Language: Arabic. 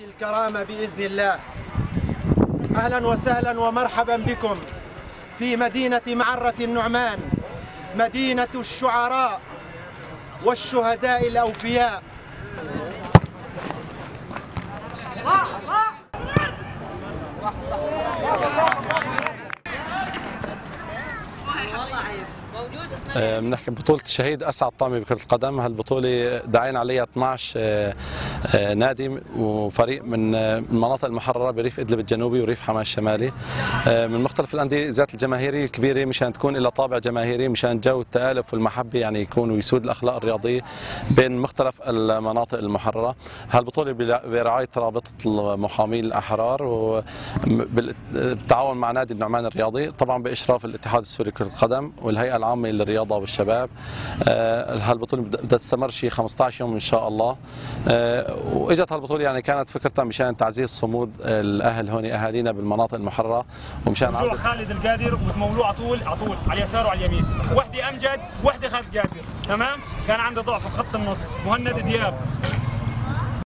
الكرامة بإذن الله. أهلا وسهلا ومرحبا بكم في مدينة معرة النعمان مدينة الشعراء والشهداء الأوفياء. آه، بنحكي بطولة الشهيد أسعد طامي بكرة القدم. هالبطولة دعينا عليها 12 آه، آه، نادي وفريق من المناطق المحررة بريف إدلب الجنوبي وريف حماة الشمالي. من مختلف الأندية ذات الجماهيرية الكبيرة مشان تكون لها طابع جماهيري مشان جو التآلف والمحبة يعني يكون ويسود الأخلاق الرياضية بين مختلف المناطق المحررة. هالبطولة برعاية رابطة المحامين الأحرار وبالتعاون مع نادي النعمان الرياضي طبعا بإشراف الاتحاد السوري لكرة القدم والهيئة العامة للرياضة والشباب. آه، هالبطولة بدها تستمر شي 15 يوم إن شاء الله. آه، وإجت هالبطولة يعني كانت فكرتها مشان تعزيز صمود الأهل هون أهالينا بالمناطق المحررة ومشان عودة خالد القادر وتمولوه على طول على طول على اليسار وعلى اليمين. وحده أمجد وحده خالد قادر. تمام؟ كان عنده ضعف في خط النص. مهند دياب.